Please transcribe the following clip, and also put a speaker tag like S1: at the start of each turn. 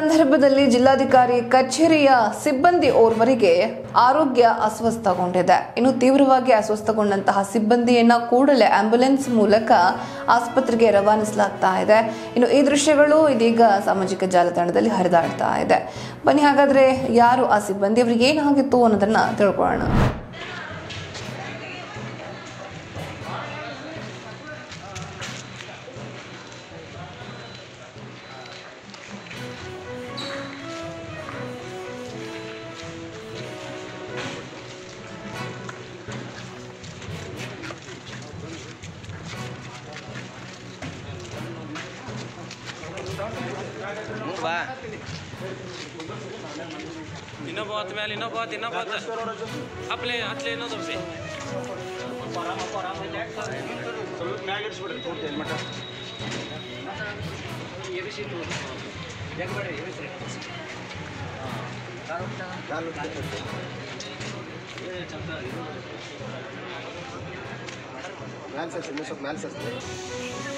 S1: ಸಂದರ್ಭದಲ್ಲಿ ಜಿಲ್ಲಾಧಿಕಾರಿ ಕಚೇರಿಯ ಸಿಬ್ಬಂದಿ ಓರ್ವರಿಗೆ ಆರೋಗ್ಯ ಅಸ್ವಸ್ಥಗೊಂಡಿದೆ. ಇನ್ನು ತೀವ್ರವಾಗಿ ಅಸ್ವಸ್ಥಗೊಂಡಂತಹ ಸಿಬ್ಬಂದಿಯನ್ನ ಕೂಡಲೇ ಆಂಬ್ಯುಲೆನ್ಸ್ ಮೂಲಕ ಆಸ್ಪತ್ರೆಗೆ ರವಾನಿಸಲಾಗ್ತಾ ಇದೆ. ಇನ್ನು ಈ ದೃಶ್ಯಗಳು ಇದೀಗ ಸಾಮಾಜಿಕ ಜಾಲತಾಣದಲ್ಲಿ ಹರಿದಾಡ್ತಾ ಇದೆ. ಬನ್ನಿ ಹಾಗಾದ್ರೆ ಯಾರು ಆ ಸಿಬ್ಬಂದಿ, ಅವ್ರಿಗೆ ಏನಾಗಿತ್ತು ಅನ್ನೋದನ್ನ ತಿಳ್ಕೊಳ್ಳೋಣ.
S2: ಬಾ ಇನ್ನೊಬ್ಬ ಹೊತ್ತ ಮೇಲೆ ಇನ್ನೊಬ್ಬ ಹೊತ್ತ ಇನ್ನೊಬ್ಬ ಹೊತ್ತ ಹಪ್ಲೆ ಹತ್ಲೆ ಇನ್ನೊಂದು ತೋರಿಸಿ
S3: ಮ್ಯಾಲ್ ಸರ್ಸಿ ಇನ್ನೂ ಸ್ವಲ್ಪ ಮ್ಯಾಲ್ ಸರ್ಸಿ